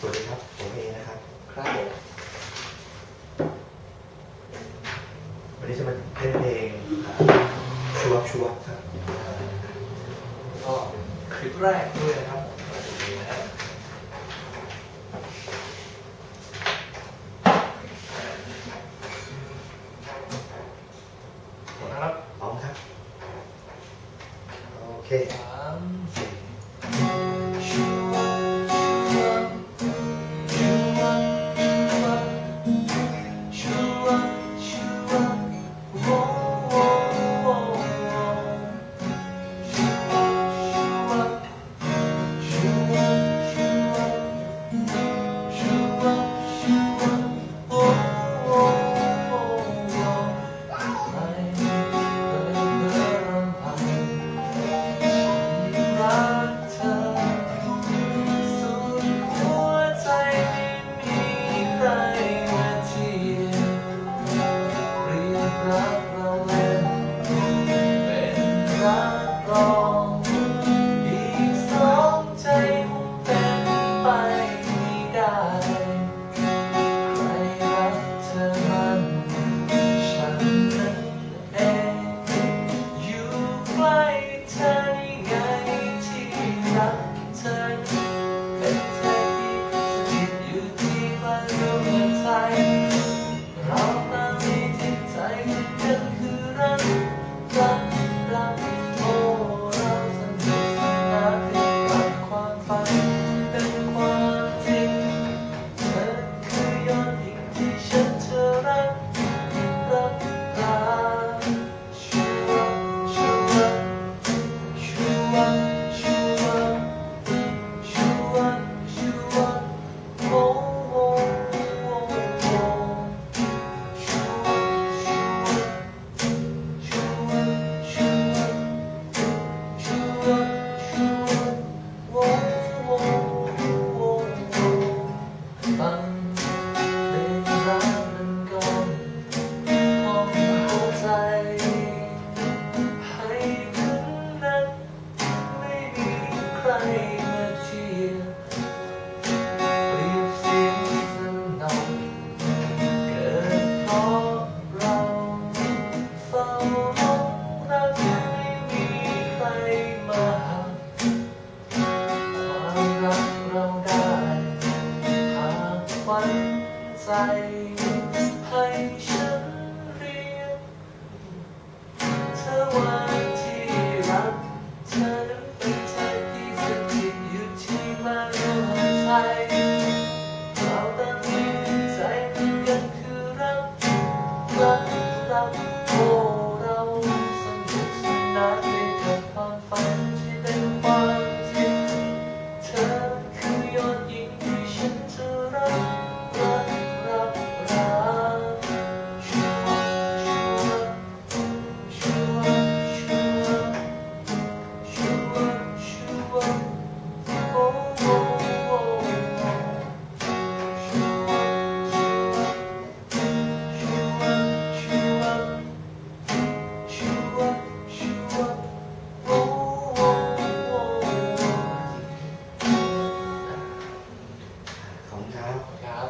สวัสดีครับ ผมเองนะครับ ครับ วันนี้จะมาเล่นเพลงชัวบชัวบครับก็คลิปแรกด้วยนะครับพร้อมครับ โอเค วันใคุณครับครับ